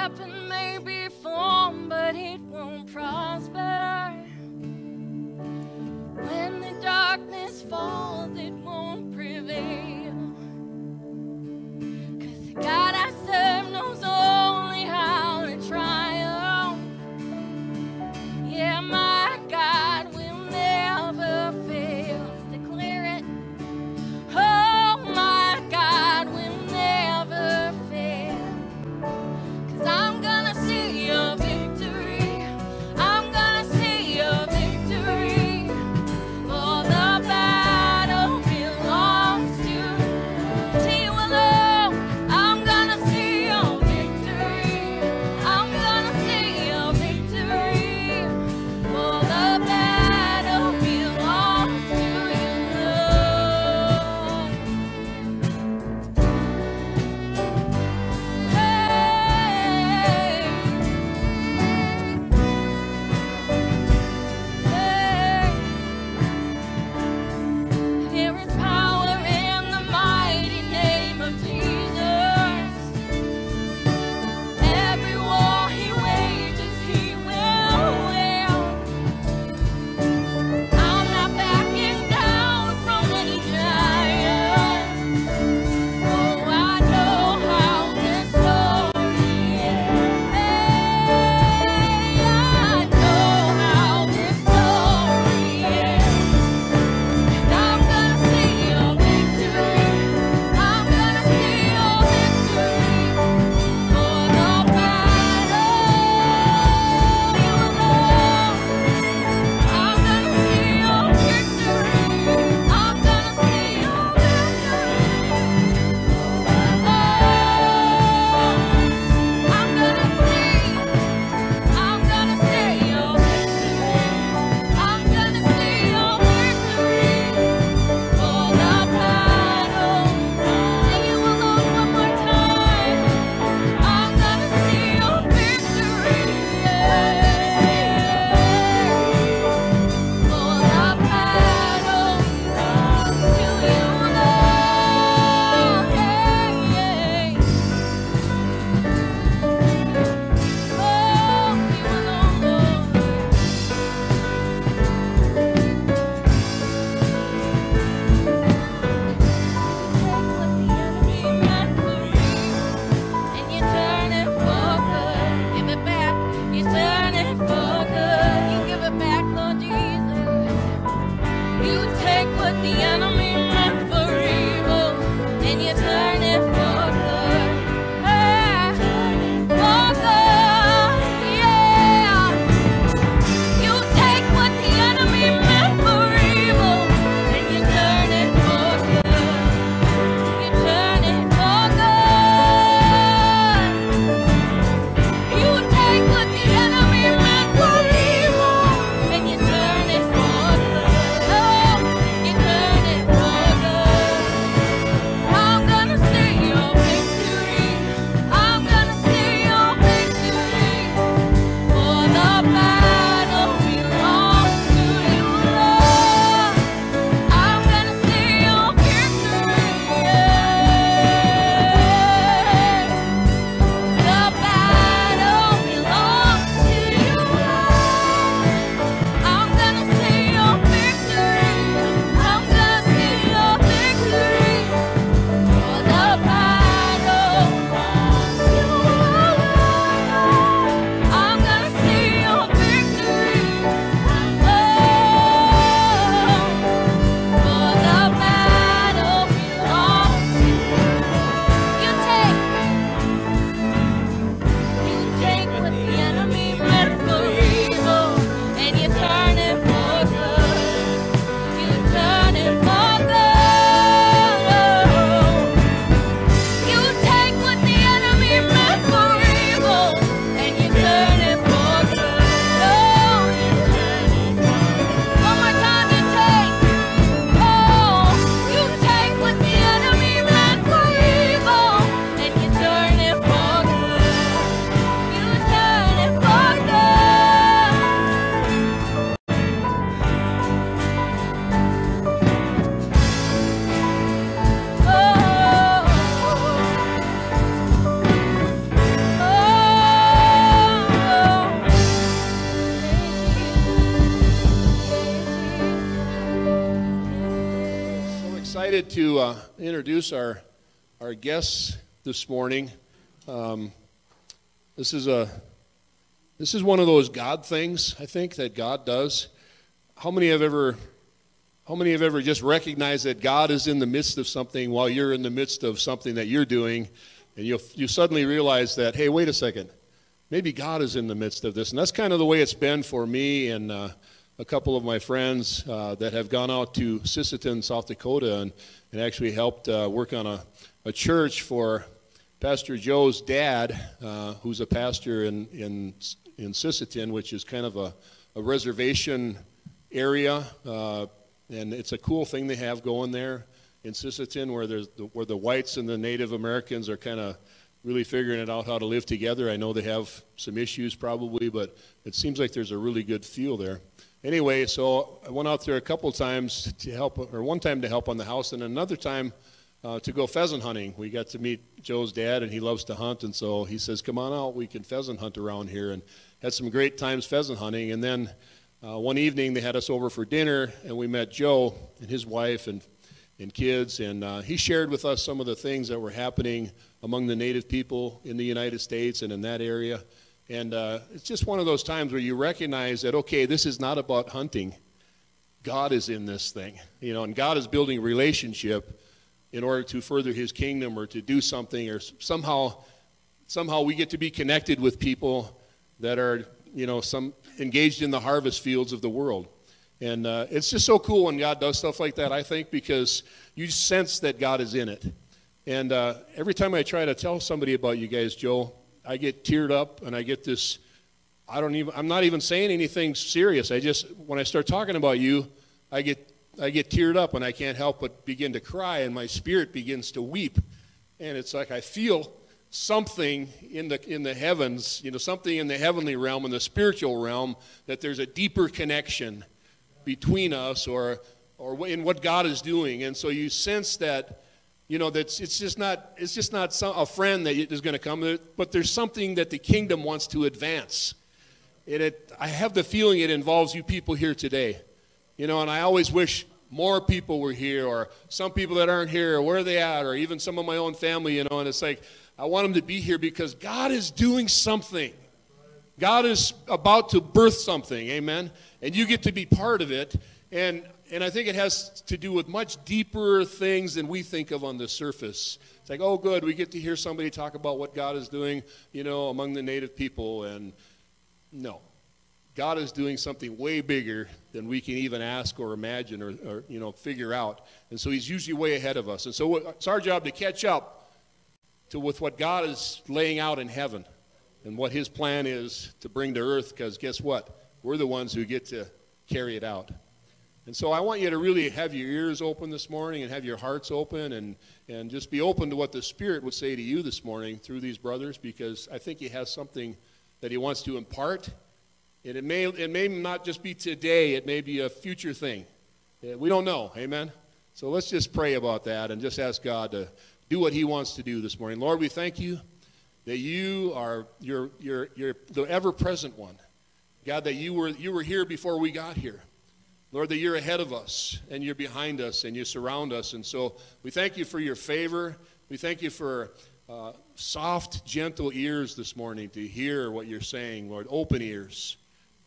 weapon may be formed, but it won't prosper. When the darkness falls, it won't prevail. Cause God to uh, introduce our, our guests this morning. Um, this is a this is one of those God things I think that God does. How many have ever how many have ever just recognized that God is in the midst of something while you're in the midst of something that you're doing, and you you suddenly realize that hey, wait a second, maybe God is in the midst of this, and that's kind of the way it's been for me and. Uh, a couple of my friends uh, that have gone out to Sisseton, South Dakota, and, and actually helped uh, work on a, a church for Pastor Joe's dad, uh, who's a pastor in, in, in Sisseton, which is kind of a, a reservation area. Uh, and it's a cool thing they have going there in Sisseton where, there's the, where the whites and the Native Americans are kind of really figuring it out how to live together. I know they have some issues probably, but it seems like there's a really good feel there anyway, so I went out there a couple times to help, or one time to help on the house, and another time uh, to go pheasant hunting. We got to meet Joe's dad, and he loves to hunt, and so he says, "Come on out, we can pheasant hunt around here." And had some great times pheasant hunting. And then uh, one evening they had us over for dinner, and we met Joe and his wife and and kids, and uh, he shared with us some of the things that were happening among the native people in the United States and in that area. And uh, it's just one of those times where you recognize that, okay, this is not about hunting. God is in this thing, you know, and God is building a relationship in order to further his kingdom or to do something or somehow somehow we get to be connected with people that are, you know, some engaged in the harvest fields of the world. And uh, it's just so cool when God does stuff like that, I think, because you sense that God is in it. And uh, every time I try to tell somebody about you guys, Joe, I get teared up and I get this. I don't even. I'm not even saying anything serious. I just when I start talking about you, I get I get teared up and I can't help but begin to cry and my spirit begins to weep, and it's like I feel something in the in the heavens, you know, something in the heavenly realm in the spiritual realm that there's a deeper connection between us or or in what God is doing, and so you sense that you know that's it's just not it's just not some, a friend that is going to come but there's something that the kingdom wants to advance. And it i have the feeling it involves you people here today. You know and i always wish more people were here or some people that aren't here or where are they at or even some of my own family you know and it's like i want them to be here because god is doing something. God is about to birth something amen? And you get to be part of it. And and I think it has to do with much deeper things than we think of on the surface. It's like, oh, good, we get to hear somebody talk about what God is doing, you know, among the native people. And no, God is doing something way bigger than we can even ask or imagine or, or you know, figure out. And so He's usually way ahead of us. And so it's our job to catch up to with what God is laying out in heaven and what His plan is to bring to earth. Because guess what? We're the ones who get to carry it out. And so I want you to really have your ears open this morning and have your hearts open and, and just be open to what the Spirit would say to you this morning through these brothers because I think He has something that He wants to impart. And it may, it may not just be today, it may be a future thing. We don't know. Amen? So let's just pray about that and just ask God to do what He wants to do this morning. Lord, we thank you that you are you're, you're, you're the ever present one. God, that you were, you were here before we got here. Lord, that you're ahead of us and you're behind us and you surround us. And so we thank you for your favor. We thank you for uh, soft, gentle ears this morning to hear what you're saying, Lord. Open ears.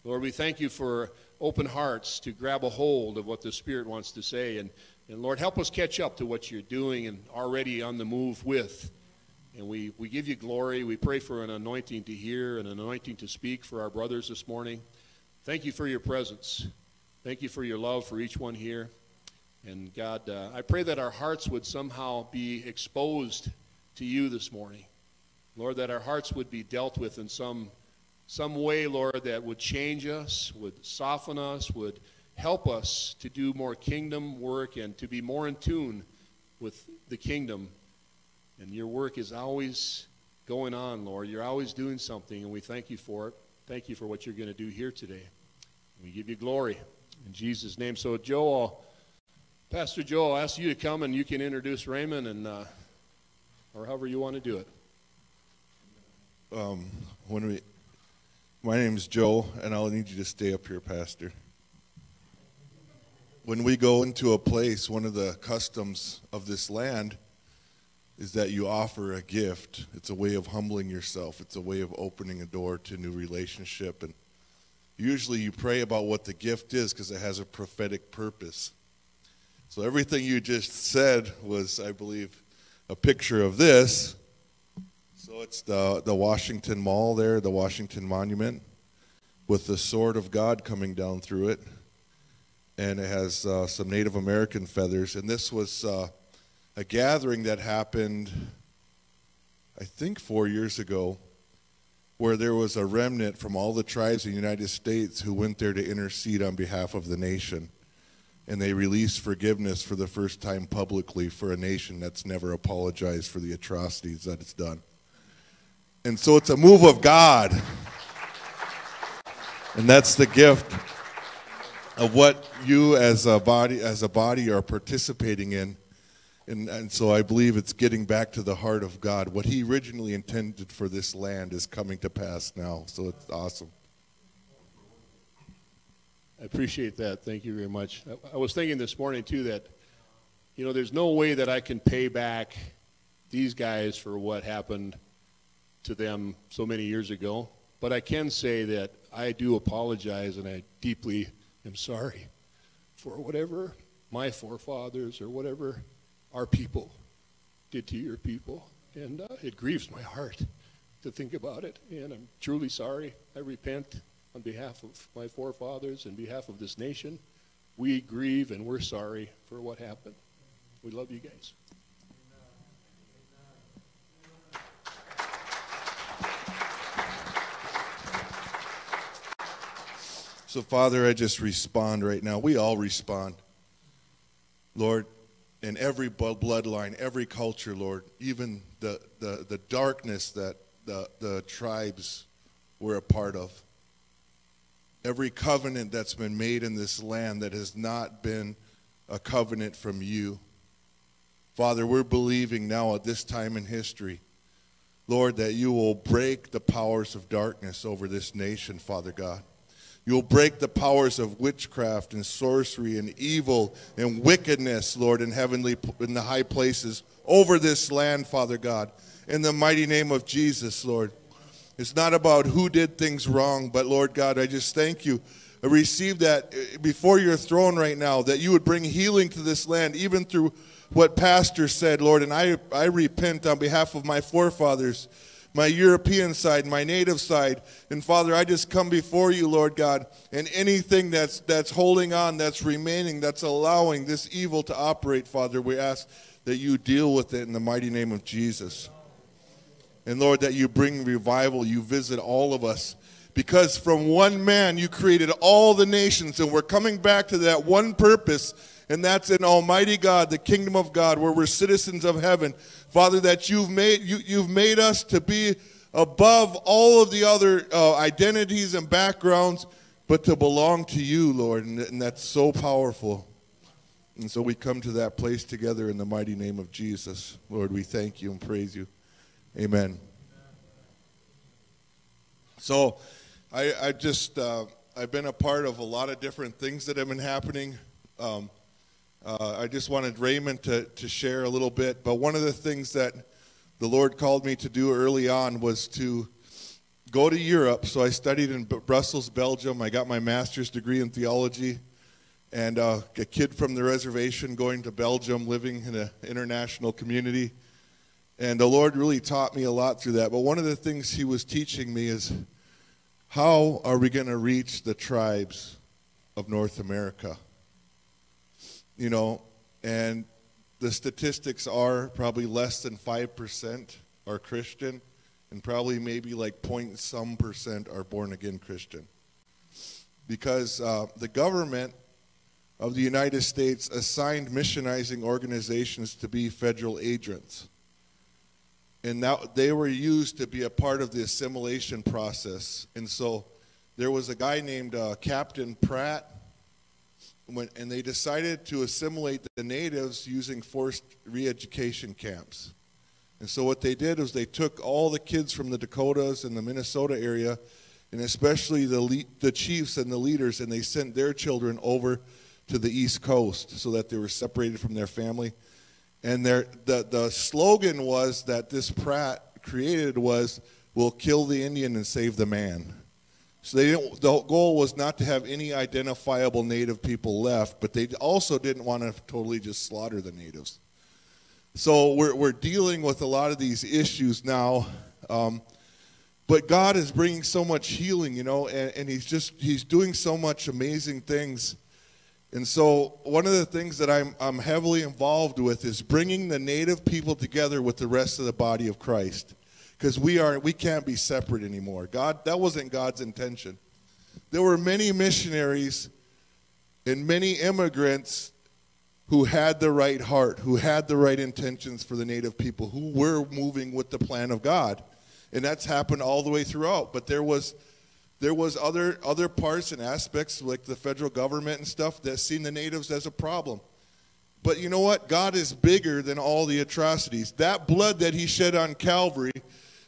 Lord, we thank you for open hearts to grab a hold of what the Spirit wants to say. And, and Lord, help us catch up to what you're doing and already on the move with. And we, we give you glory. We pray for an anointing to hear, and an anointing to speak for our brothers this morning. Thank you for your presence. Thank you for your love for each one here. And God, uh, I pray that our hearts would somehow be exposed to you this morning. Lord, that our hearts would be dealt with in some, some way, Lord, that would change us, would soften us, would help us to do more kingdom work and to be more in tune with the kingdom. And your work is always going on, Lord. You're always doing something, and we thank you for it. Thank you for what you're going to do here today. We give you glory. In Jesus' name. So, Joe, Pastor Joe, I'll ask you to come and you can introduce Raymond and, uh, or however you want to do it. Um, when we, my name is Joe, and I'll need you to stay up here, Pastor. when we go into a place, one of the customs of this land is that you offer a gift. It's a way of humbling yourself, it's a way of opening a door to new relationship. And usually you pray about what the gift is because it has a prophetic purpose. So everything you just said was, I believe, a picture of this. So it's the, the Washington Mall there, the Washington Monument, with the sword of God coming down through it. And it has uh, some Native American feathers. And this was uh, a gathering that happened, I think, four years ago, where there was a remnant from all the tribes in the United States who went there to intercede on behalf of the nation. And they released forgiveness for the first time publicly for a nation that's never apologized for the atrocities that it's done. And so it's a move of God. And that's the gift of what you as a body as a body are participating in. And, and so I believe it's getting back to the heart of God. What he originally intended for this land is coming to pass now. So it's awesome. I appreciate that. Thank you very much. I, I was thinking this morning, too, that, you know, there's no way that I can pay back these guys for what happened to them so many years ago. But I can say that I do apologize and I deeply am sorry for whatever my forefathers or whatever our people did to your people. And uh, it grieves my heart to think about it. And I'm truly sorry. I repent on behalf of my forefathers and behalf of this nation. We grieve and we're sorry for what happened. We love you guys. So, Father, I just respond right now. We all respond. Lord, in every bloodline, every culture, Lord, even the, the, the darkness that the, the tribes were a part of. Every covenant that's been made in this land that has not been a covenant from you. Father, we're believing now at this time in history, Lord, that you will break the powers of darkness over this nation, Father God. You'll break the powers of witchcraft and sorcery and evil and wickedness, Lord, in heavenly in the high places over this land, Father God. In the mighty name of Jesus, Lord. It's not about who did things wrong, but Lord God, I just thank you. I receive that eh, before your throne right now, that you would bring healing to this land, even through what Pastor said, Lord. And I, I repent on behalf of my forefathers my European side, my native side. And Father, I just come before you, Lord God, and anything that's that's holding on, that's remaining, that's allowing this evil to operate, Father, we ask that you deal with it in the mighty name of Jesus. And Lord, that you bring revival, you visit all of us. Because from one man you created all the nations, and we're coming back to that one purpose, and that's in Almighty God, the kingdom of God, where we're citizens of heaven. Father, that you've made, you, you've made us to be above all of the other uh, identities and backgrounds, but to belong to you, Lord. And, and that's so powerful. And so we come to that place together in the mighty name of Jesus. Lord, we thank you and praise you. Amen. So I, I just, uh, I've been a part of a lot of different things that have been happening. Um, uh, I just wanted Raymond to, to share a little bit. But one of the things that the Lord called me to do early on was to go to Europe. So I studied in Brussels, Belgium. I got my master's degree in theology. And uh, a kid from the reservation going to Belgium, living in an international community. And the Lord really taught me a lot through that. But one of the things He was teaching me is how are we going to reach the tribes of North America? You know, and the statistics are probably less than 5% are Christian, and probably maybe like point some percent are born again Christian. Because uh, the government of the United States assigned missionizing organizations to be federal agents. And now they were used to be a part of the assimilation process. And so there was a guy named uh, Captain Pratt when, and they decided to assimilate the natives using forced re-education camps. And so what they did was they took all the kids from the Dakotas and the Minnesota area, and especially the, the chiefs and the leaders, and they sent their children over to the East Coast so that they were separated from their family. And their, the, the slogan was that this Pratt created was, we'll kill the Indian and save the man. So they didn't, the goal was not to have any identifiable native people left, but they also didn't want to totally just slaughter the natives. So we're, we're dealing with a lot of these issues now. Um, but God is bringing so much healing, you know, and, and He's just, He's doing so much amazing things. And so one of the things that I'm, I'm heavily involved with is bringing the native people together with the rest of the body of Christ. Because we are we can't be separate anymore. God that wasn't God's intention. There were many missionaries and many immigrants who had the right heart, who had the right intentions for the native people, who were moving with the plan of God. And that's happened all the way throughout. But there was there was other other parts and aspects like the federal government and stuff that seen the natives as a problem. But you know what? God is bigger than all the atrocities. That blood that he shed on Calvary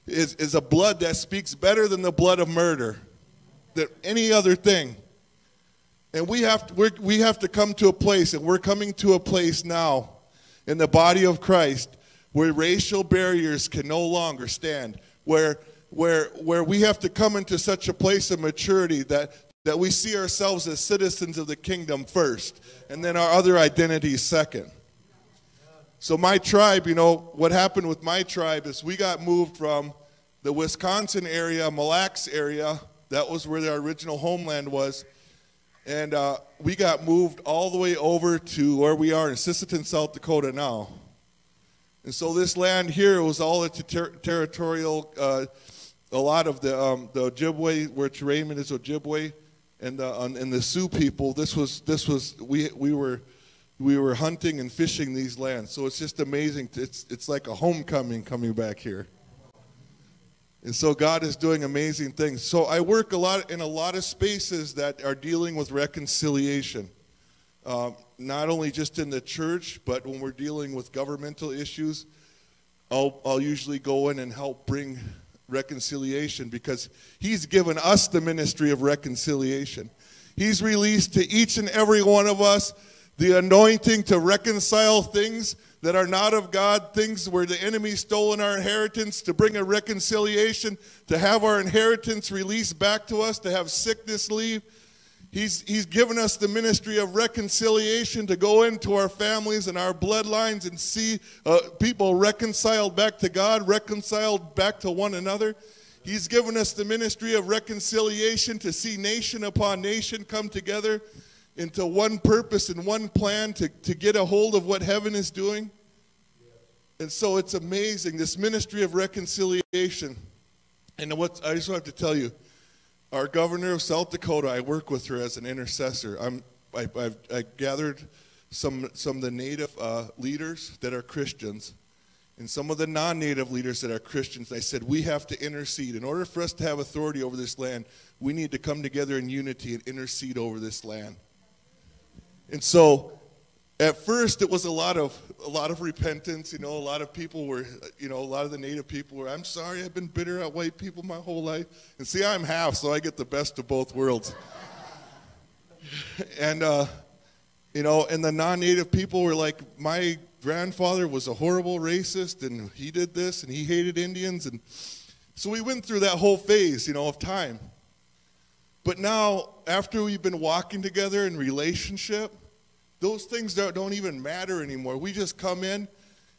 is, is a blood that speaks better than the blood of murder, than any other thing. And we have, to, we have to come to a place, and we're coming to a place now in the body of Christ where racial barriers can no longer stand, where, where, where we have to come into such a place of maturity that, that we see ourselves as citizens of the kingdom first, and then our other identities second. So my tribe, you know, what happened with my tribe is we got moved from the Wisconsin area, Mille Lacs area. That was where their original homeland was. And uh, we got moved all the way over to where we are in Sisseton, South Dakota now. And so this land here was all the ter- territorial, uh, a lot of the, um, the Ojibwe, where Raymond is Ojibwe, and the, uh, and the Sioux people. This was, this was we, we were we were hunting and fishing these lands. So it's just amazing. It's, it's like a homecoming coming back here. And so God is doing amazing things. So I work a lot in a lot of spaces that are dealing with reconciliation. Um, not only just in the church, but when we're dealing with governmental issues, I'll, I'll usually go in and help bring reconciliation because He's given us the ministry of reconciliation. He's released to each and every one of us the anointing to reconcile things that are not of God, things where the enemy stolen our inheritance, to bring a reconciliation, to have our inheritance released back to us, to have sickness leave. He's, he's given us the ministry of reconciliation to go into our families and our bloodlines and see uh, people reconciled back to God, reconciled back to one another. He's given us the ministry of reconciliation to see nation upon nation come together into one purpose and one plan to, to get a hold of what heaven is doing. And so it's amazing, this ministry of reconciliation. And what I just have to tell you, our governor of South Dakota, I work with her as an intercessor. I'm, I, I've I gathered some, some of the native uh, leaders that are Christians and some of the non native leaders that are Christians. I said, we have to intercede. In order for us to have authority over this land, we need to come together in unity and intercede over this land. And so at first it was a lot of a lot of repentance you know a lot of people were you know a lot of the native people were i'm sorry i've been bitter at white people my whole life. And see i'm half so i get the best of both worlds. And uh, you know and the non-native people were like my grandfather was a horrible racist and he did this and he hated indians. And so we went through that whole phase you know of time but now, after we've been walking together in relationship, those things don't, don't even matter anymore. We just come in,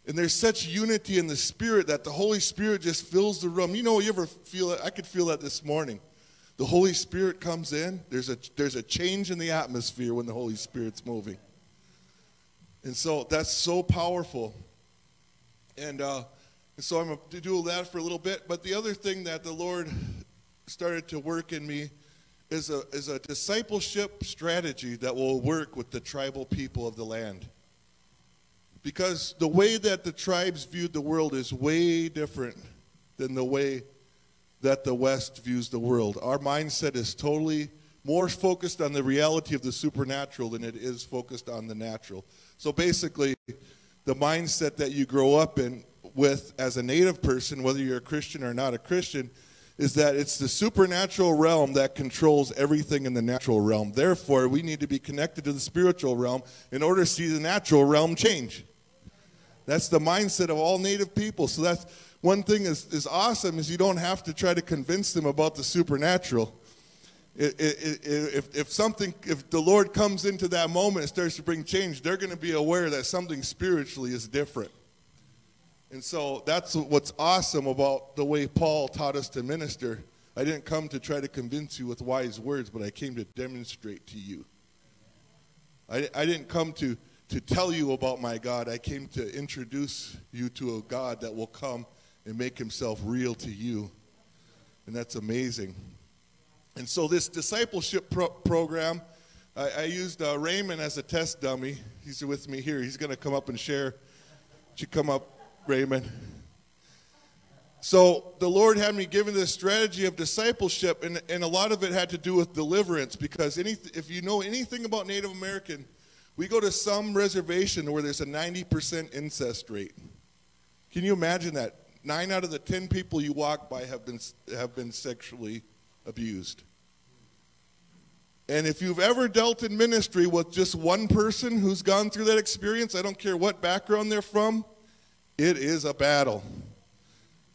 and there's such unity in the Spirit that the Holy Spirit just fills the room. You know, you ever feel it? I could feel that this morning. The Holy Spirit comes in, there's a, there's a change in the atmosphere when the Holy Spirit's moving. And so that's so powerful. And, uh, and so I'm going to do that for a little bit. But the other thing that the Lord started to work in me is a, is a discipleship strategy that will work with the tribal people of the land. Because the way that the tribes viewed the world is way different than the way that the West views the world. Our mindset is totally more focused on the reality of the supernatural than it is focused on the natural. So basically, the mindset that you grow up in with as a native person, whether you're a Christian or not a Christian, is that it's the supernatural realm that controls everything in the natural realm. Therefore, we need to be connected to the spiritual realm in order to see the natural realm change. That's the mindset of all native people. So that's one thing is, is awesome is you don't have to try to convince them about the supernatural. It, it, it, if, if something, if the Lord comes into that moment and starts to bring change, they're going to be aware that something spiritually is different. And so that's what's awesome about the way Paul taught us to minister. I didn't come to try to convince you with wise words, but I came to demonstrate to you. I, I didn't come to, to tell you about my God. I came to introduce you to a God that will come and make himself real to you. And that's amazing. And so, this discipleship pro- program, I, I used uh, Raymond as a test dummy. He's with me here. He's going to come up and share. You come up, Raymond. So the Lord had me given this strategy of discipleship, and, and a lot of it had to do with deliverance. Because any, if you know anything about Native American, we go to some reservation where there's a 90% incest rate. Can you imagine that? Nine out of the ten people you walk by have been, have been sexually abused. And if you've ever dealt in ministry with just one person who's gone through that experience, I don't care what background they're from, it is a battle.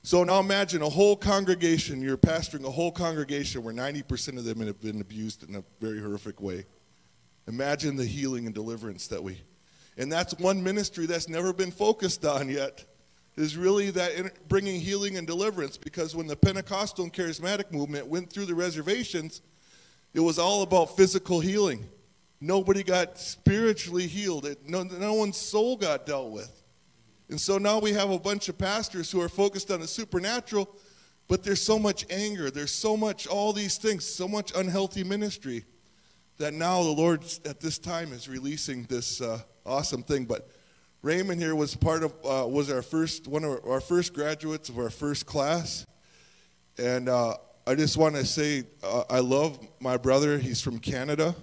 So now imagine a whole congregation, you're pastoring a whole congregation where 90% of them have been abused in a very horrific way. Imagine the healing and deliverance that we. And that's one ministry that's never been focused on yet is really that bringing healing and deliverance because when the Pentecostal and charismatic movement went through the reservations, it was all about physical healing. Nobody got spiritually healed. It, no, no one's soul got dealt with. And so now we have a bunch of pastors who are focused on the supernatural, but there's so much anger, there's so much, all these things, so much unhealthy ministry that now the Lord at this time is releasing this uh, awesome thing. But Raymond here was part of uh, was our first one of our first graduates of our first class, and uh, I just want to say uh, I love my brother. He's from Canada.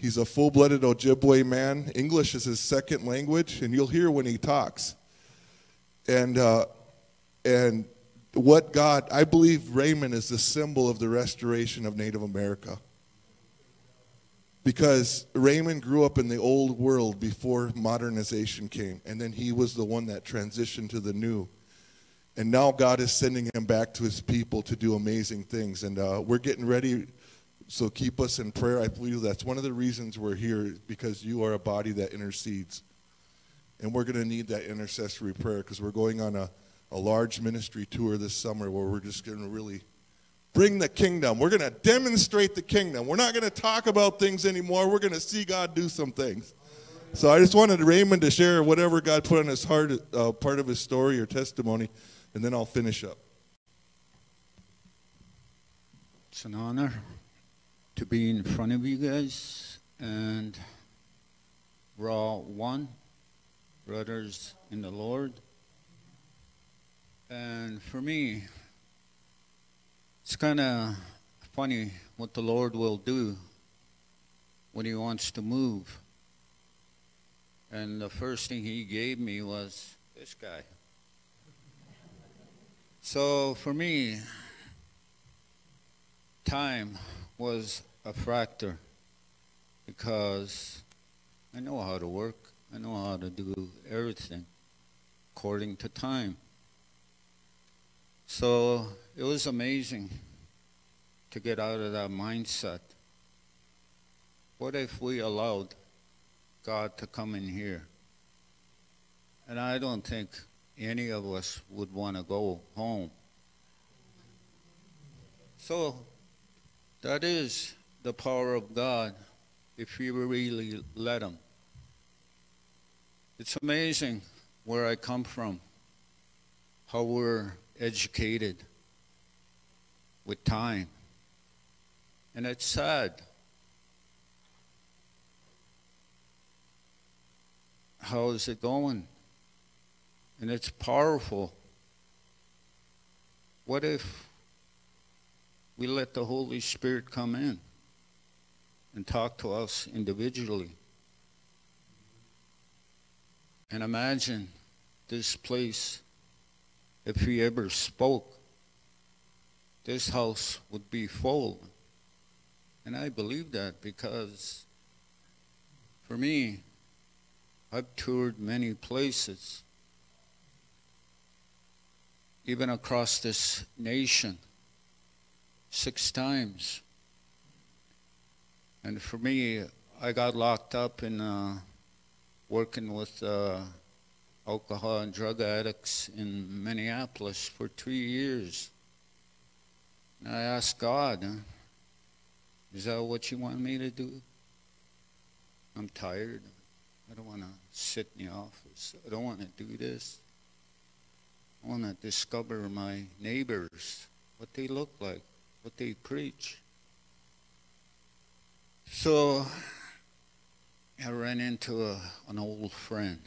He's a full-blooded Ojibwe man. English is his second language, and you'll hear when he talks. And uh, and what God, I believe Raymond is the symbol of the restoration of Native America because Raymond grew up in the old world before modernization came, and then he was the one that transitioned to the new. And now God is sending him back to his people to do amazing things. And uh, we're getting ready, so keep us in prayer. I believe that's one of the reasons we're here, because you are a body that intercedes. And we're going to need that intercessory prayer because we're going on a, a large ministry tour this summer where we're just going to really bring the kingdom. We're going to demonstrate the kingdom. We're not going to talk about things anymore. We're going to see God do some things. So I just wanted Raymond to share whatever God put on his heart, uh, part of his story or testimony, and then I'll finish up. It's an honor to be in front of you guys, and we're all one, brothers in the Lord. And for me, it's kind of funny what the Lord will do when He wants to move. And the first thing He gave me was this guy. So for me, time was a factor because I know how to work, I know how to do everything according to time. So it was amazing to get out of that mindset. What if we allowed God to come in here? And I don't think any of us would want to go home. So that is the power of God if we really let Him. It's amazing where I come from, how we're educated with time. And it's sad how is it going? And it's powerful. What if we let the Holy Spirit come in and talk to us individually? And imagine this place if he ever spoke this house would be full. And I believe that because for me, I've toured many places, even across this nation, six times. And for me, I got locked up in uh, working with uh, alcohol and drug addicts in Minneapolis for three years. And I asked God, is that what you want me to do? I'm tired. I don't want to sit in the office. I don't want to do this. I want to discover my neighbors, what they look like, what they preach. So I ran into a, an old friend,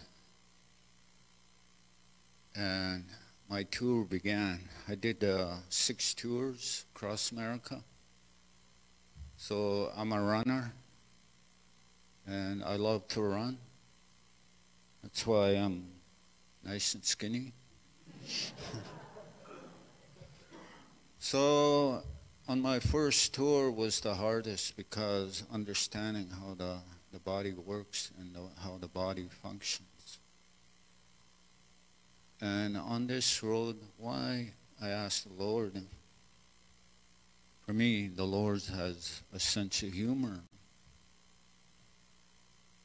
and my tour began. I did uh, six tours across America. So I'm a runner, and I love to run. That's why I'm nice and skinny. so on my first tour was the hardest because understanding how the, the body works and the, how the body functions. And on this road, why I asked the Lord, for me, the Lord has a sense of humor.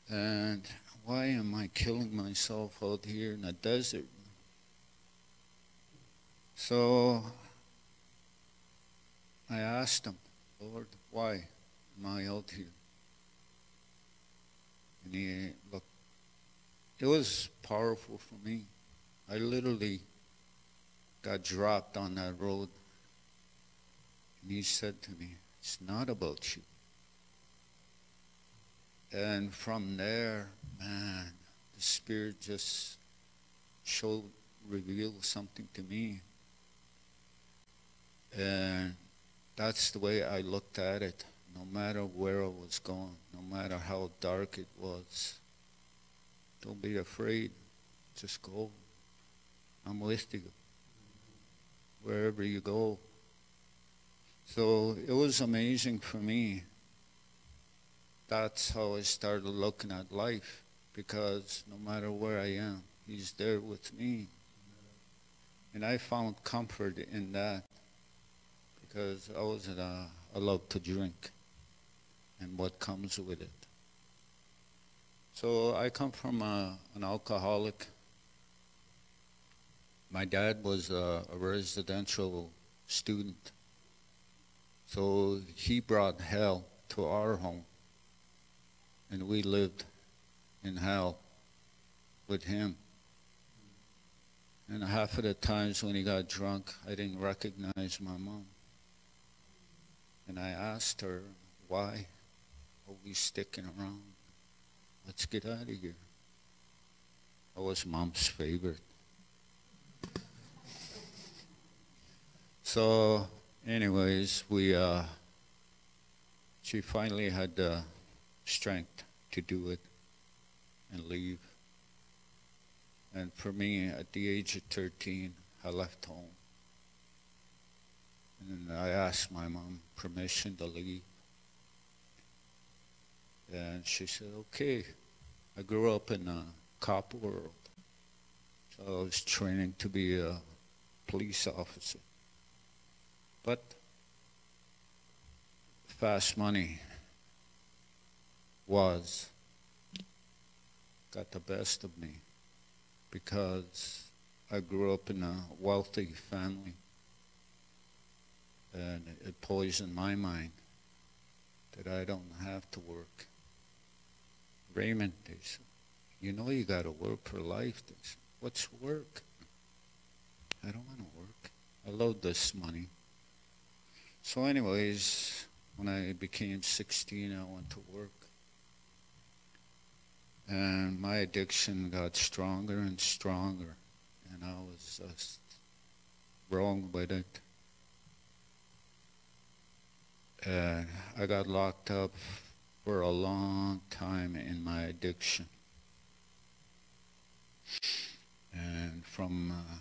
And why am I killing myself out here in the desert? So I asked him, Lord, why am I out here? And he looked, it was powerful for me. I literally got dropped on that road. And he said to me, It's not about you. And from there, man, the Spirit just showed, revealed something to me. And that's the way I looked at it, no matter where I was going, no matter how dark it was. Don't be afraid. Just go. I'm with you. Wherever you go. So it was amazing for me. That's how I started looking at life because no matter where I am, He's there with me. And I found comfort in that because I was uh, love to drink and what comes with it. So I come from a, an alcoholic. My dad was a, a residential student. So he brought hell to our home. And we lived in hell with him. And half of the times when he got drunk, I didn't recognize my mom. And I asked her, why are we sticking around? Let's get out of here. I was mom's favorite. So anyways, we uh, she finally had the strength to do it and leave. And for me, at the age of 13, I left home. And I asked my mom permission to leave. And she said, okay. I grew up in a cop world. So I was training to be a police officer. But fast money was got the best of me because I grew up in a wealthy family and it poisoned my mind that I don't have to work. Raymond, they said, you know you got to work for life. They said, what's work? I don't want to work. I love this money. So, anyways, when I became 16, I went to work. And my addiction got stronger and stronger. And I was just wrong with it. And I got locked up for a long time in my addiction. And from uh,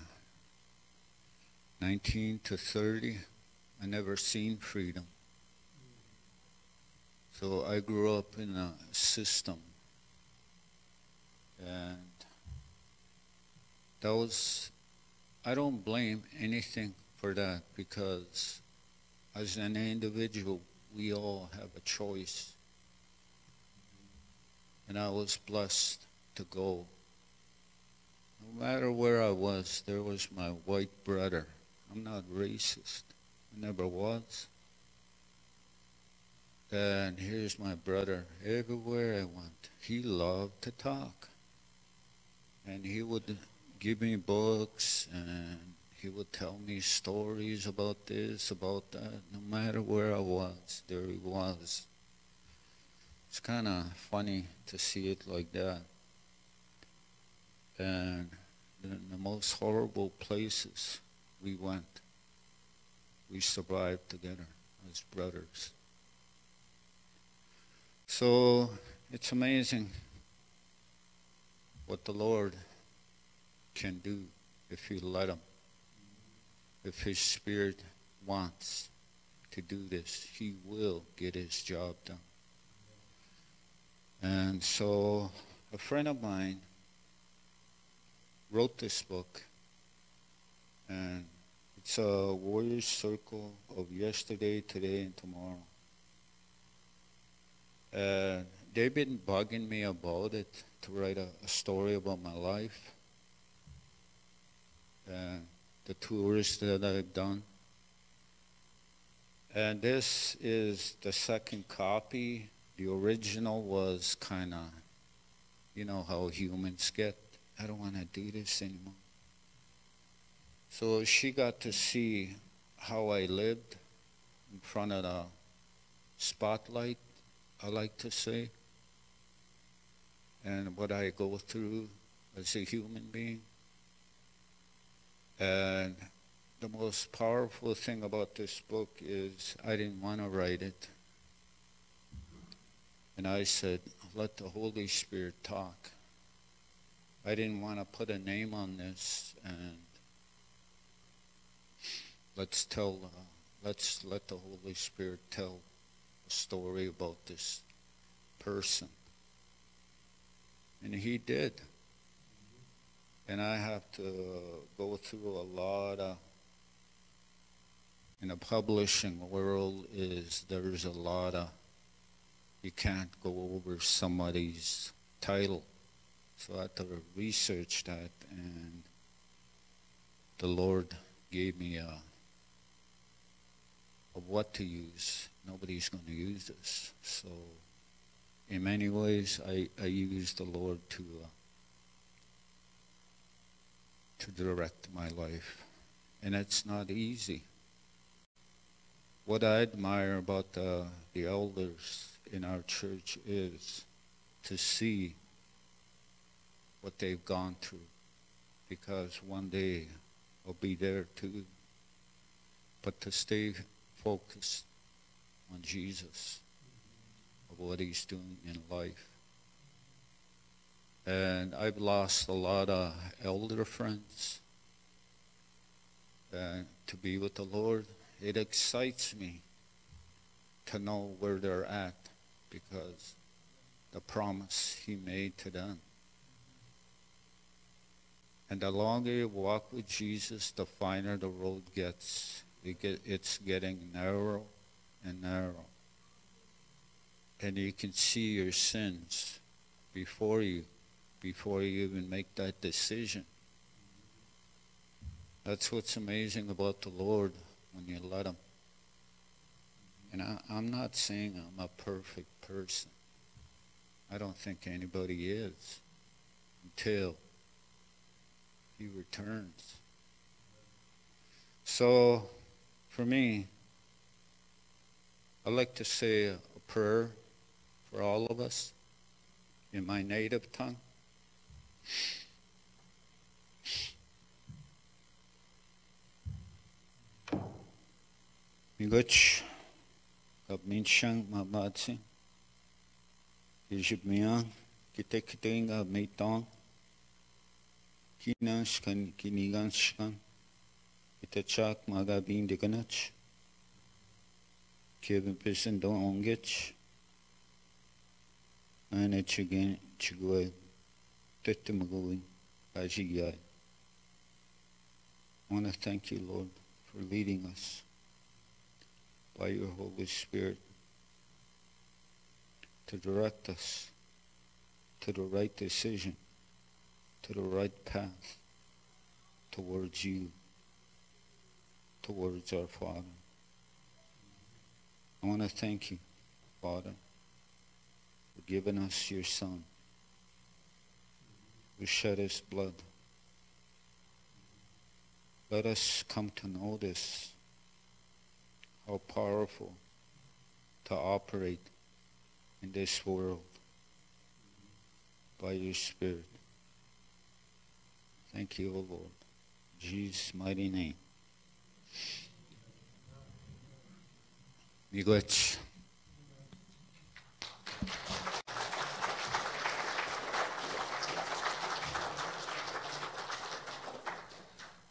19 to 30, I never seen freedom. So I grew up in a system. And that was, I don't blame anything for that because as an individual, we all have a choice. And I was blessed to go. No matter where I was, there was my white brother. I'm not racist. I never was. And here's my brother everywhere I went. He loved to talk. And he would give me books and he would tell me stories about this, about that. No matter where I was, there he was. It's kind of funny to see it like that. And in the most horrible places we went, we survived together as brothers. So it's amazing what the Lord can do if you let Him. If His Spirit wants to do this, He will get His job done. And so a friend of mine wrote this book, and it's a warrior's circle of yesterday, today, and tomorrow. Uh, they've been bugging me about it to write a, a story about my life, uh, the tours that I've done. And this is the second copy. The original was kind of, you know, how humans get. I don't want to do this anymore. So she got to see how I lived in front of the spotlight, I like to say, and what I go through as a human being. And the most powerful thing about this book is I didn't want to write it. And I said, let the Holy Spirit talk. I didn't want to put a name on this and let's tell, uh, let's let the Holy Spirit tell a story about this person. And he did. And I have to go through a lot of, in the publishing world is there's a lot of, you can't go over somebody's title. So I had to research that and the Lord gave me a, of what to use. Nobody's going to use this. So in many ways, I, I use the Lord to uh, to direct my life. And it's not easy. What I admire about uh, the elders in our church is to see what they've gone through. Because one day I'll be there too. But to stay focused on Jesus, of what he's doing in life. And I've lost a lot of elder friends. To be with the Lord, it excites me to know where they're at because the promise he made to them. And the longer you walk with Jesus, the finer the road gets. It get, it's getting narrow and narrow. And you can see your sins before you before you even make that decision. That's what's amazing about the Lord when you let Him. And I, I'm not saying I'm a perfect person. I don't think anybody is until He returns. So, for me, I like to say a prayer for all of us in my native tongue. Migoch, Kabminchang Mabatsi, Ijibmiang, Kitektinga Meitong, Kinashkan Kiniganshkan, Itachak Magabin Diganach, Kevin Pissen don't ongech. Ane chigen chigwe tete magawin ajigay. I want to thank you, Lord, for leading us by your Holy Spirit to direct us to the right decision, to the right path towards you, towards our Father. I want to thank you, Father, for giving us your Son, who shed his blood. Let us come to know this, how powerful to operate in this world by your Spirit. Thank you, O Lord. In Jesus' mighty name. Miigwech.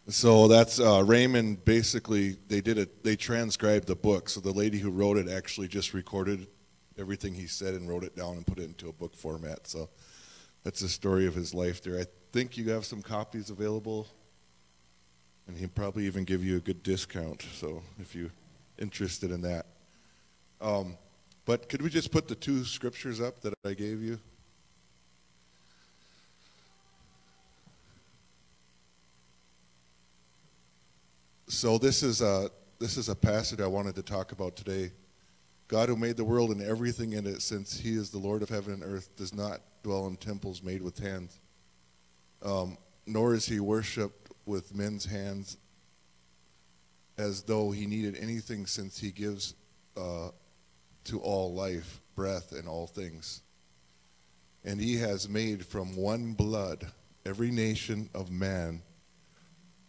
So that's uh, Raymond. Basically, they did it. They transcribed the book. So the lady who wrote it actually just recorded everything he said and wrote it down and put it into a book format. So that's the story of his life there. I think you have some copies available, and he'll probably even give you a good discount. So if you're interested in that. Um, but could we just put the two scriptures up that I gave you? So this is a this is a passage I wanted to talk about today. God who made the world and everything in it, since he is the Lord of heaven and earth, does not dwell in temples made with hands. Um, nor is he worshipped with men's hands as though he needed anything, since he gives uh, to all life, breath, and all things. And he has made from one blood every nation of man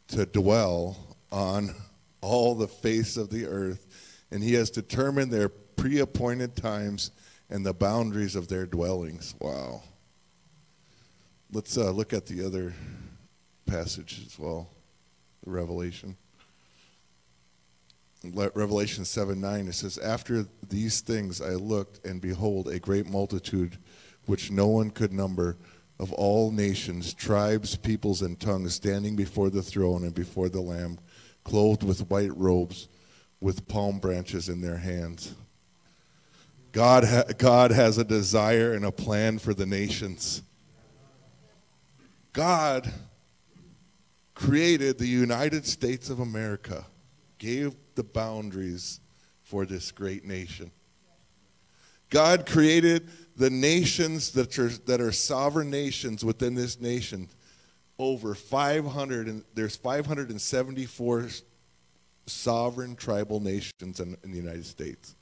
to dwell on all the face of the earth, and he has determined their pre appointed times and the boundaries of their dwellings. Wow. Let's uh, look at the other passage as well, the Revelation. Revelation 7 9, it says, After these things I looked, and behold, a great multitude which no one could number of all nations, tribes, peoples, and tongues standing before the throne and before the Lamb, clothed with white robes, with palm branches in their hands. God, ha- God has a desire and a plan for the nations. God created the United States of America, gave the boundaries for this great nation. God created the nations that are, that are sovereign nations within this nation. Over 500, and there's 574 sovereign tribal nations in, in the United States.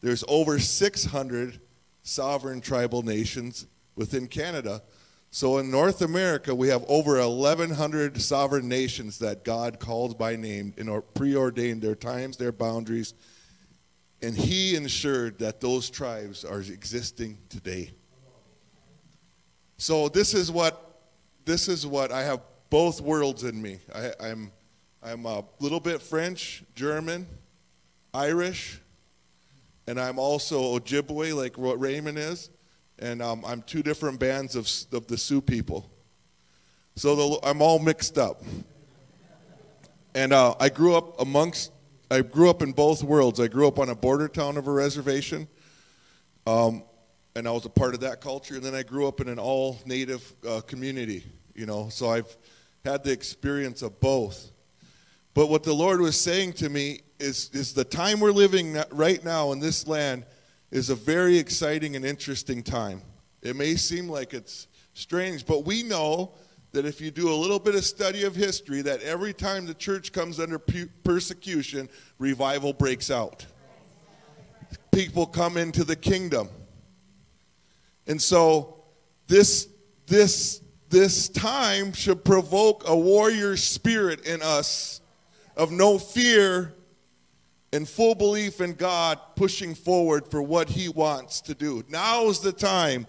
There's over 600 sovereign tribal nations within Canada. So in North America, we have over 1,100 sovereign nations that God called by name and preordained their times, their boundaries, and He ensured that those tribes are existing today. So this is what this is what I have both worlds in me. I, I'm I'm a little bit French, German, Irish, and I'm also Ojibwe, like what Raymond is, and um, I'm two different bands of, of the Sioux people. So the, I'm all mixed up. And uh, I grew up amongst, I grew up in both worlds. I grew up on a border town of a reservation, um, and I was a part of that culture. And then I grew up in an all native uh, community, you know, so I've had the experience of both. But what the Lord was saying to me is, is the time we're living right now in this land is a very exciting and interesting time. It may seem like it's strange, but we know that if you do a little bit of study of history, that every time the church comes under persecution, revival breaks out. People come into the kingdom. And so this this this time should provoke a warrior spirit in us of no fear and full belief in God pushing forward for what He wants to do. Now is the time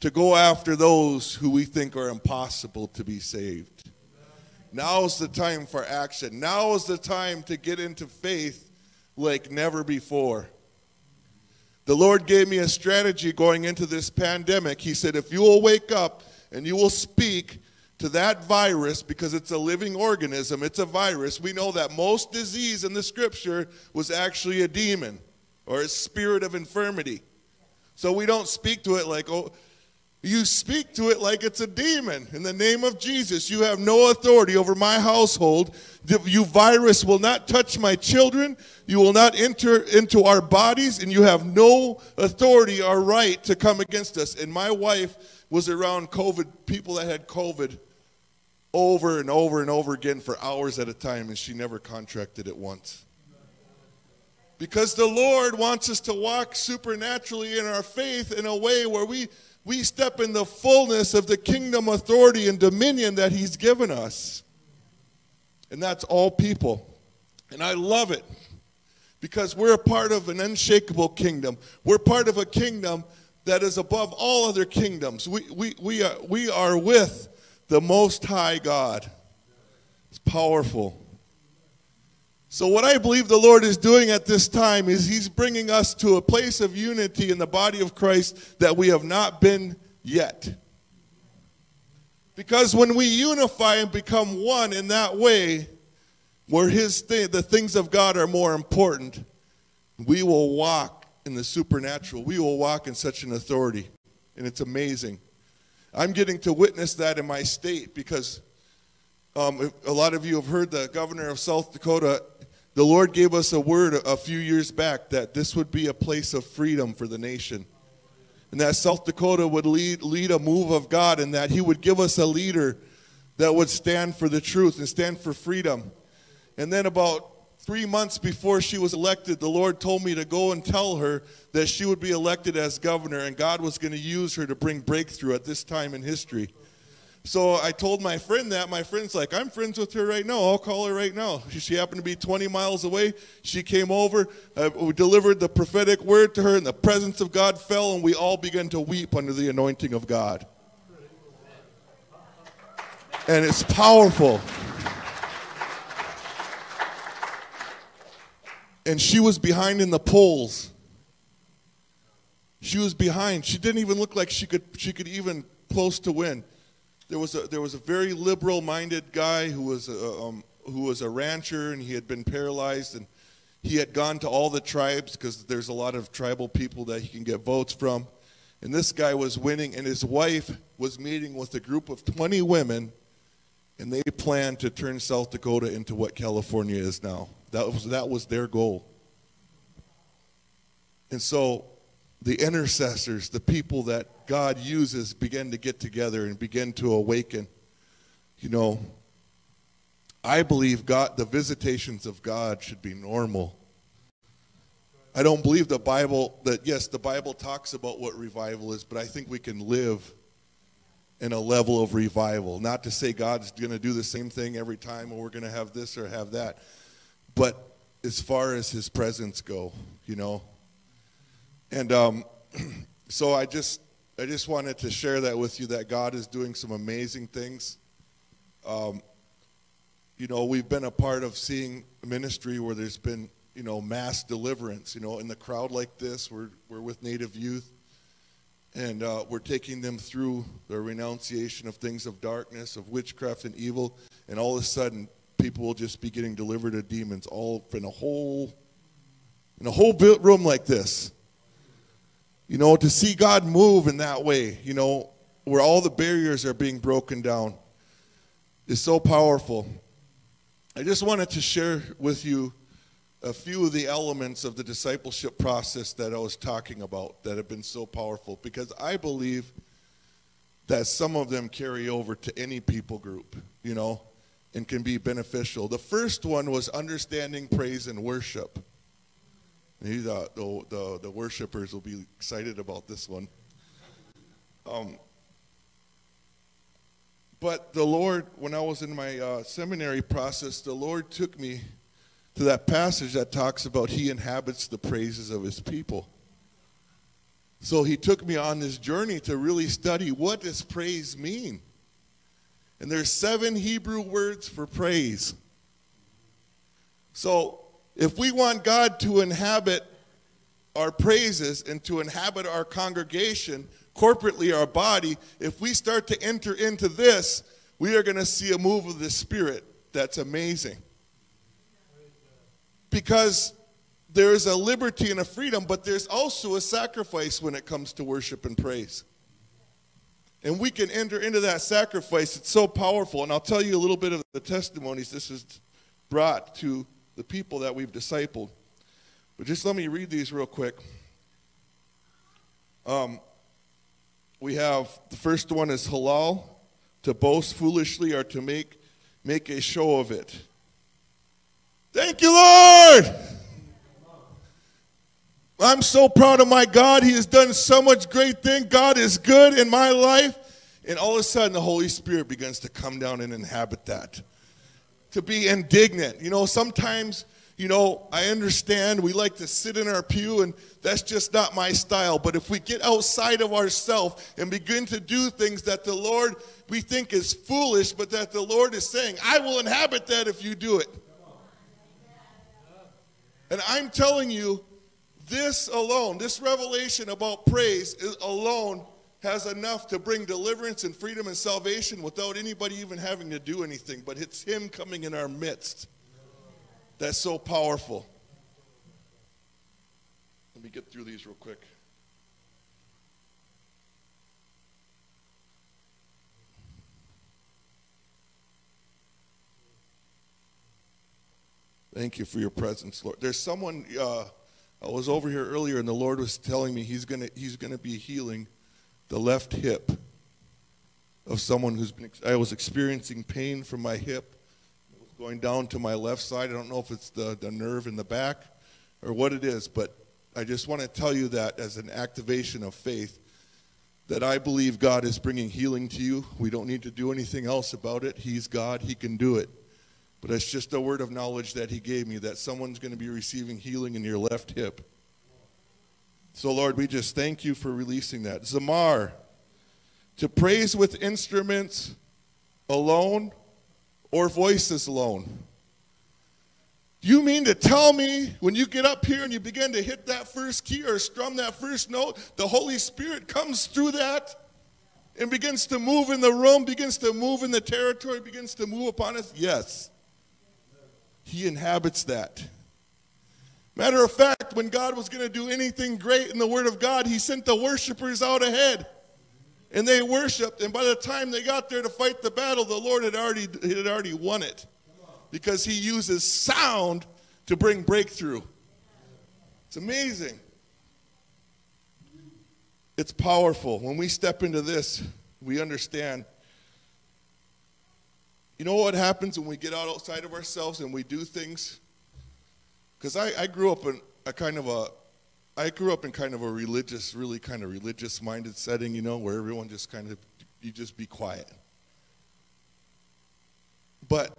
to go after those who we think are impossible to be saved. Now is the time for action. Now is the time to get into faith like never before. The Lord gave me a strategy going into this pandemic. He said, if you will wake up and you will speak to that virus because it's a living organism, it's a virus. We know that most disease in the scripture was actually a demon or a spirit of infirmity. So we don't speak to it like, oh, you speak to it like it's a demon. In the name of Jesus, you have no authority over my household. You virus will not touch my children. You will not enter into our bodies, and you have no authority or right to come against us. And my wife was around COVID, people that had COVID over and over and over again for hours at a time, and she never contracted it once. Because the Lord wants us to walk supernaturally in our faith in a way where we we step in the fullness of the kingdom authority and dominion that He's given us. And that's all people. And I love it because we're a part of an unshakable kingdom. We're part of a kingdom that is above all other kingdoms. We, we, we, are, we are with the Most High God. It's powerful. So, what I believe the Lord is doing at this time is He's bringing us to a place of unity in the body of Christ that we have not been yet. Because when we unify and become one in that way, where His the things of God are more important, we will walk in the supernatural. We will walk in such an authority. And it's amazing. I'm getting to witness that in my state because um, a lot of you have heard the governor of South Dakota the Lord gave us a word a few years back that this would be a place of freedom for the nation. And that South Dakota would lead, lead a move of God and that He would give us a leader that would stand for the truth and stand for freedom. And then, about three months before she was elected, the Lord told me to go and tell her that she would be elected as governor and God was going to use her to bring breakthrough at this time in history. So I told my friend that. My friend's like, I'm friends with her right now. I'll call her right now. She happened to be 20 miles away. She came over. Uh, we delivered the prophetic word to her, and the presence of God fell, and we all began to weep under the anointing of God. And it's powerful. And she was behind in the polls. She was behind. She didn't even look like she could she could even close to win there was a there was a very liberal-minded guy who was a, um, who was a rancher and he had been paralyzed and he had gone to all the tribes because there's a lot of tribal people that he can get votes from. And this guy was winning, and his wife was meeting with a group of 20 women, and they planned to turn South Dakota into what California is now. That was, that was their goal. And so the intercessors, the people that God uses, begin to get together and begin to awaken. You know, I believe God, the visitations of God should be normal. I don't believe the Bible that, yes, the Bible talks about what revival is, but I think we can live in a level of revival. Not to say God's going to do the same thing every time or we're going to have this or have that, but as far as his presence go, you know, and um, so I just I just wanted to share that with you that God is doing some amazing things. Um, you know, we've been a part of seeing ministry where there's been you know mass deliverance. You know, in the crowd like this, we're we're with Native youth, and uh, we're taking them through the renunciation of things of darkness, of witchcraft and evil, and all of a sudden, people will just be getting delivered of demons all in a whole in a whole room like this. You know, to see God move in that way, you know, where all the barriers are being broken down is so powerful. I just wanted to share with you a few of the elements of the discipleship process that I was talking about that have been so powerful because I believe that some of them carry over to any people group, you know, and can be beneficial. The first one was understanding praise and worship. Maybe the, the, the, the worshipers will be excited about this one. Um, but the Lord, when I was in my uh, seminary process, the Lord took me to that passage that talks about He inhabits the praises of His people. So He took me on this journey to really study what does praise mean. And there's seven Hebrew words for praise. So if we want God to inhabit our praises and to inhabit our congregation, corporately our body, if we start to enter into this, we are going to see a move of the Spirit that's amazing. Because there's a liberty and a freedom, but there's also a sacrifice when it comes to worship and praise. And we can enter into that sacrifice. It's so powerful. And I'll tell you a little bit of the testimonies this has brought to the people that we've discipled. But just let me read these real quick. Um, we have the first one is halal, to boast foolishly or to make, make a show of it. Thank you, Lord. I'm so proud of my God. He has done so much great thing. God is good in my life. And all of a sudden, the Holy Spirit begins to come down and inhabit that. To be indignant. You know, sometimes, you know, I understand we like to sit in our pew, and that's just not my style. But if we get outside of ourselves and begin to do things that the Lord we think is foolish, but that the Lord is saying, I will inhabit that if you do it. And I'm telling you, this alone, this revelation about praise is alone has enough to bring deliverance and freedom and salvation without anybody even having to do anything. But it's Him coming in our midst. That's so powerful. Let me get through these real quick. Thank you for your presence, Lord. There's someone. Uh, I was over here earlier, and the Lord was telling me He's gonna He's gonna be healing the left hip of someone who's been. I was experiencing pain from my hip. It was going down to my left side. I don't know if it's the the nerve in the back or what it is, but I just want to tell you that as an activation of faith. That I believe God is bringing healing to you. We don't need to do anything else about it. He's God, He can do it. But it's just a word of knowledge that he gave me that someone's going to be receiving healing in your left hip. So, Lord, we just thank you for releasing that. Zamar, to praise with instruments alone or voices alone. Do you mean to tell me when you get up here and you begin to hit that first key or strum that first note, the Holy Spirit comes through that and begins to move in the room, begins to move in the territory, begins to move upon us? Yes. He inhabits that. Matter of fact, when God was going to do anything great in the Word of God, He sent the worshipers out ahead. And they worshiped, and by the time they got there to fight the battle, the Lord had already, had already won it. Because He uses sound to bring breakthrough. It's amazing. It's powerful. When we step into this, we understand you know what happens when we get out outside of ourselves and we do things? Because I, I grew up in a kind of a, I grew up in kind of a religious, really kind of religious minded setting, you know, where everyone just kind of, you just be quiet. But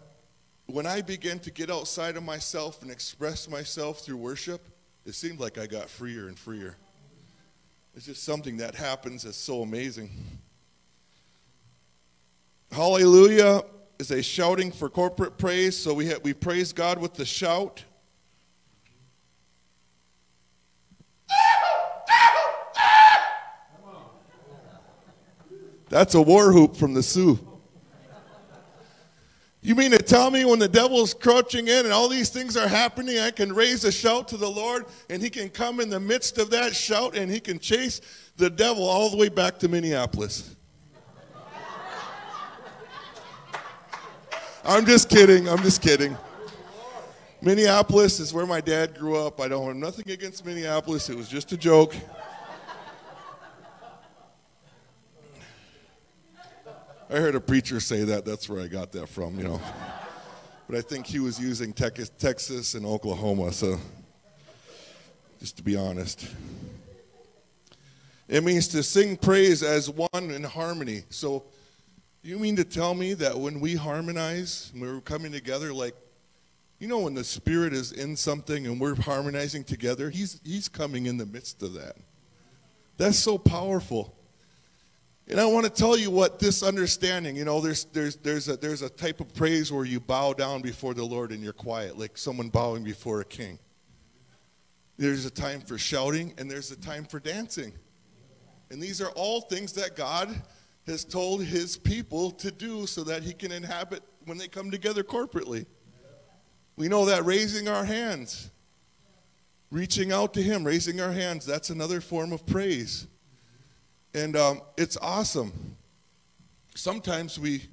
when I began to get outside of myself and express myself through worship, it seemed like I got freer and freer. It's just something that happens that's so amazing. Hallelujah is a shouting for corporate praise. So we, we praise God with the shout. That's a war whoop from the Sioux. You mean to tell me when the devil's crouching in and all these things are happening, I can raise a shout to the Lord and he can come in the midst of that shout and he can chase the devil all the way back to Minneapolis? I'm just kidding. I'm just kidding. Minneapolis is where my dad grew up. I don't have nothing against Minneapolis. It was just a joke. I heard a preacher say that. That's where I got that from, you know. But I think he was using Texas and Oklahoma, so just to be honest. It means to sing praise as one in harmony. So you mean to tell me that when we harmonize, when we're coming together, like, you know, when the Spirit is in something and we're harmonizing together, He's, he's coming in the midst of that. That's so powerful. And I want to tell you what this understanding, you know, there's, there's, there's, a, there's a type of praise where you bow down before the Lord and you're quiet, like someone bowing before a king. There's a time for shouting and there's a time for dancing. And these are all things that God has told his people to do so that he can inhabit when they come together corporately. We know that raising our hands, reaching out to him, raising our hands, that's another form of praise. And um, it's awesome. Sometimes we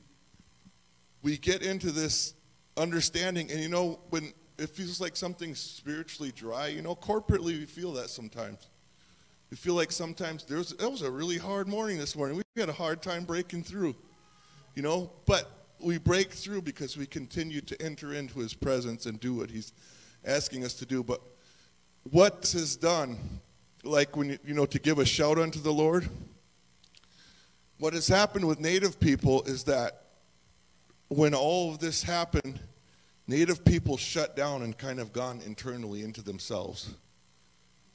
we get into this understanding, and you know, when it feels like something's spiritually dry, you know, corporately we feel that sometimes. We feel like sometimes there's that was a really hard morning this morning. We had a hard time breaking through, you know, but we break through because we continue to enter into His presence and do what He's asking us to do. But what has done, like when you, you know, to give a shout unto the Lord what has happened with Native people is that when all of this happened, Native people shut down and kind of gone internally into themselves.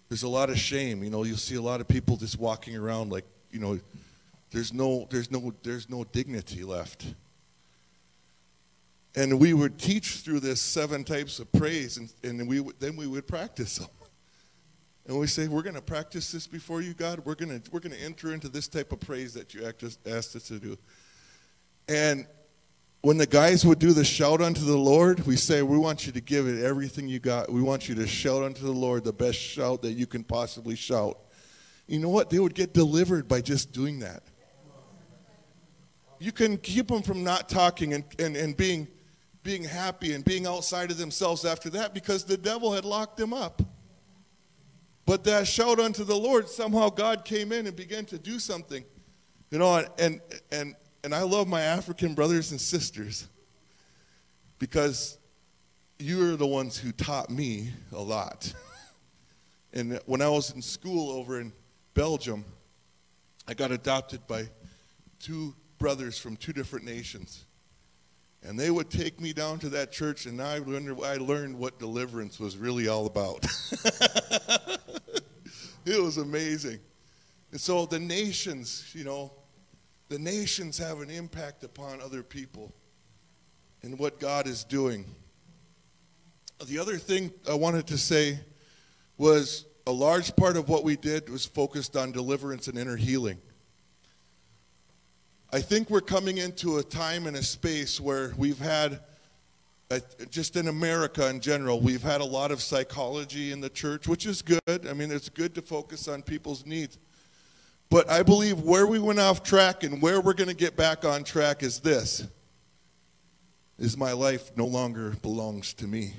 There's a lot of shame. You know, you'll see a lot of people just walking around like, you know, there's no, there's no, there's no dignity left. And we would teach through this seven types of praise, and, and we then we would practice them. And we say, we're going to practice this before you, God. We're going to we're going to enter into this type of praise that you asked us to do. And when the guys would do the shout unto the Lord, we say, we want you to give it everything you got. We want you to shout unto the Lord the best shout that you can possibly shout. You know what? They would get delivered by just doing that. You can keep them from not talking and, and, and being, being happy and being outside of themselves after that because the devil had locked them up. But that shout unto the Lord, somehow God came in and began to do something. You know, and, and, and I love my African brothers and sisters because you are the ones who taught me a lot. and when I was in school over in Belgium, I got adopted by two brothers from two different nations. And they would take me down to that church, and I learned, I learned what deliverance was really all about. it was amazing. And so the nations, you know, the nations have an impact upon other people and what God is doing. The other thing I wanted to say was a large part of what we did was focused on deliverance and inner healing. I think we're coming into a time and a space where we've had, Uh, just in America in general, we've had a lot of psychology in the church, which is good. I mean, it's good to focus on people's needs. But I believe where we went off track and where we're going to get back on track is this is my life no longer belongs to me.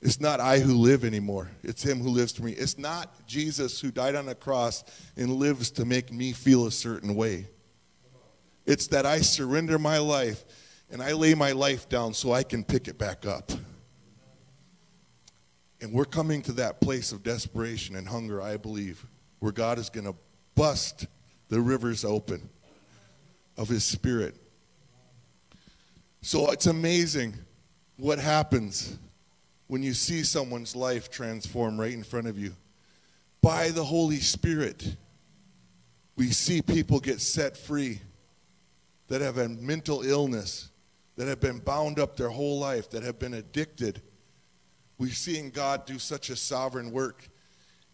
It's not I who live anymore. It's Him who lives through me. It's not Jesus who died on a cross and lives to make me feel a certain way. It's that I surrender my life and I lay my life down so I can pick it back up. And we're coming to that place of desperation and hunger, I believe, where God is going to bust the rivers open of His Spirit. So it's amazing what happens when you see someone's life transform right in front of you. By the Holy Spirit, we see people get set free that have a mental illness, that have been bound up their whole life, that have been addicted. We're seeing God do such a sovereign work.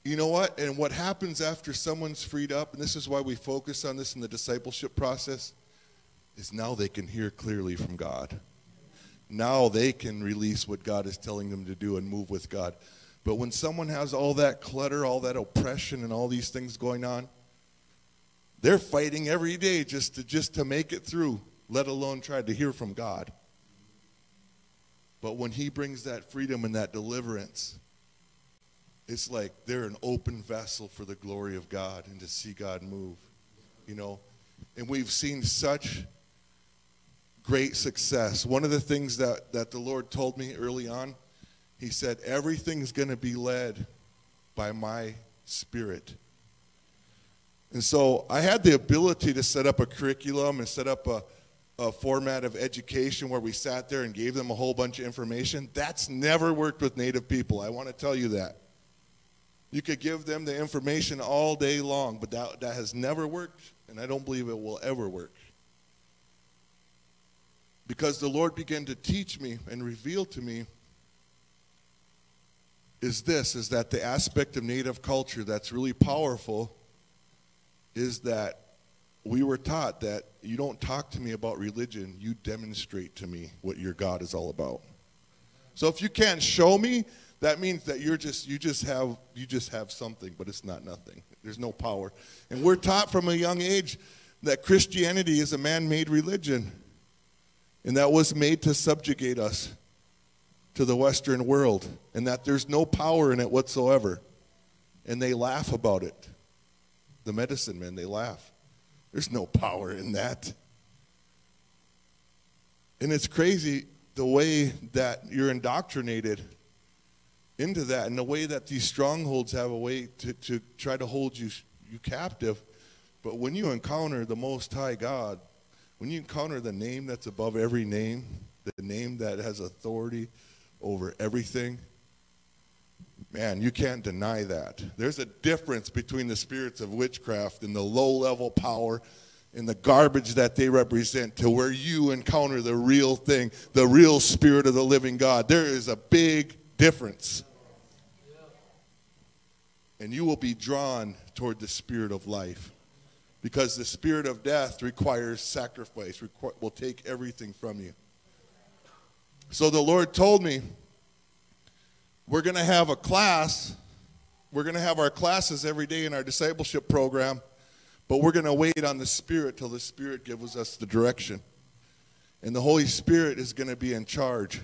You know what? And what happens after someone's freed up, and this is why we focus on this in the discipleship process, is now they can hear clearly from God now they can release what God is telling them to do and move with God. But when someone has all that clutter, all that oppression, and all these things going on, they're fighting every day just to just to make it through, let alone try to hear from God. But when he brings that freedom and that deliverance, it's like they're an open vessel for the glory of God and to see God move, you know. And we've seen such great success. One of the things that, that the Lord told me early on, He said, everything's going to be led by my spirit. And so I had the ability to set up a curriculum and set up a, a format of education where we sat there and gave them a whole bunch of information. That's never worked with Native people. I want to tell you that. You could give them the information all day long, but that, that has never worked, and I don't believe it will ever work. Because the Lord began to teach me and reveal to me is this is that the aspect of native culture that's really powerful is that we were taught that you don't talk to me about religion, you demonstrate to me what your God is all about. So if you can't show me, that means that you're just you just have you just have something, but it's not nothing. There's no power. And we're taught from a young age that Christianity is a man-made religion. And that was made to subjugate us to the Western world, and that there's no power in it whatsoever. And they laugh about it. The medicine men, they laugh. There's no power in that. And it's crazy the way that you're indoctrinated into that and the way that these strongholds have a way to, to try to hold you, you captive. But when you encounter the Most High God, when you encounter the name that's above every name, the name that has authority over everything, man, you can't deny that. There's a difference between the spirits of witchcraft and the low level power and the garbage that they represent to where you encounter the real thing, the real spirit of the living God. There is a big difference. And you will be drawn toward the spirit of life because the spirit of death requires sacrifice, will take everything from you. So the Lord told me, we're going to have a class. We're going to have our classes every day in our discipleship program, but we're going to wait on the Spirit till the Spirit gives us the direction. And the Holy Spirit is going to be in charge.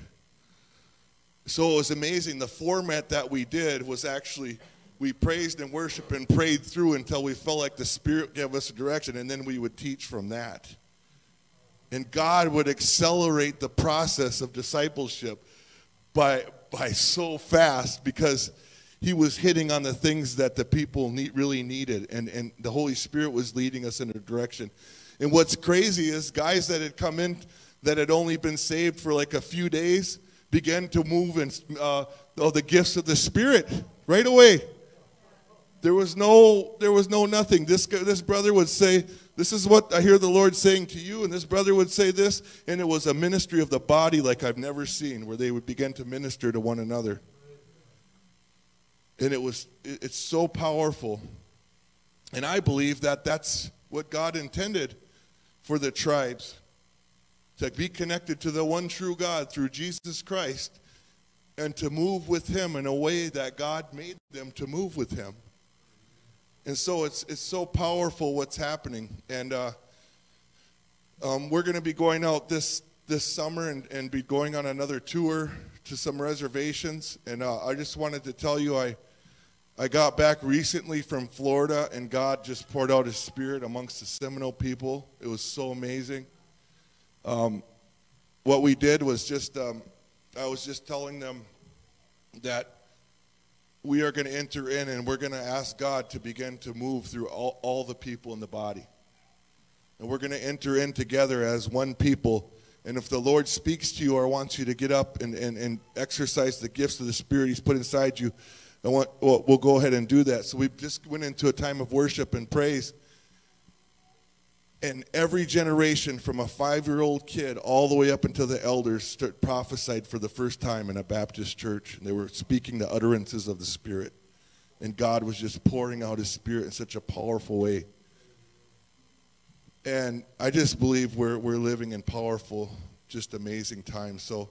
So it was amazing. The format that we did was actually we praised and worshiped and prayed through until we felt like the Spirit gave us a direction, and then we would teach from that. And God would accelerate the process of discipleship by, by so fast because he was hitting on the things that the people need, really needed, and, and the Holy Spirit was leading us in a direction. And what's crazy is guys that had come in that had only been saved for like a few days began to move in uh, oh, the gifts of the Spirit right away. There was no, there was no nothing. This, this brother would say, This is what I hear the Lord saying to you. And this brother would say this. And it was a ministry of the body like I've never seen, where they would begin to minister to one another. And it was, it's so powerful. And I believe that that's what God intended for the tribes to be connected to the one true God through Jesus Christ and to move with Him in a way that God made them to move with Him. And so it's, it's so powerful what's happening. And uh, um, we're going to be going out this, this summer and, and be going on another tour to some reservations. And uh, I just wanted to tell you, I, I got back recently from Florida, and God just poured out His Spirit amongst the Seminole people. It was so amazing. Um, what we did was just, um, I was just telling them that we are going to enter in and we're going to ask God to begin to move through all, all the people in the body. And we're going to enter in together as one people. And if the Lord speaks to you or wants you to get up and, and, and exercise the gifts of the Spirit He's put inside you, I want, well, we'll go ahead and do that. So we just went into a time of worship and praise. And every generation, from a five year old kid all the way up until the elders, prophesied for the first time in a Baptist church. And they were speaking the utterances of the Spirit. And God was just pouring out His Spirit in such a powerful way. And I just believe we're, we're living in powerful, just amazing times. So